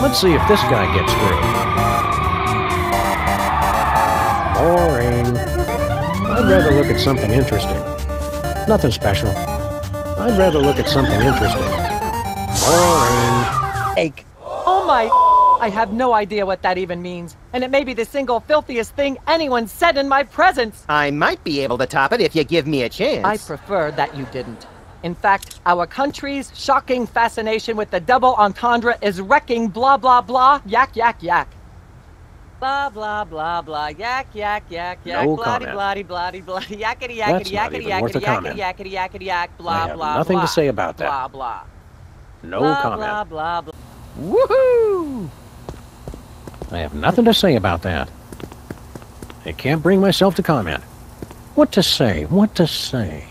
Let's see if this guy gets through. Boring. I'd rather look at something interesting. Nothing special. I'd rather look at something interesting. Boring. Ache. Oh my... I have no idea what that even means. And it may be the single filthiest thing anyone said in my presence. I might be able to top it if you give me a chance. I prefer that you didn't. In fact, our country's shocking fascination with the double entendre is wrecking blah blah blah, yak yak yak. Blah blah blah blah, yak yak yak yak, No bloody comment. bloody bloody bloody, yakety yakety yakety yakety yakety yakety yakety yak, blah have blah nothing to say about that. Blah blah. No blah, comment. Blah blah blah. Woohoo! I have nothing to say about that. I can't bring myself to comment. What to say? What to say?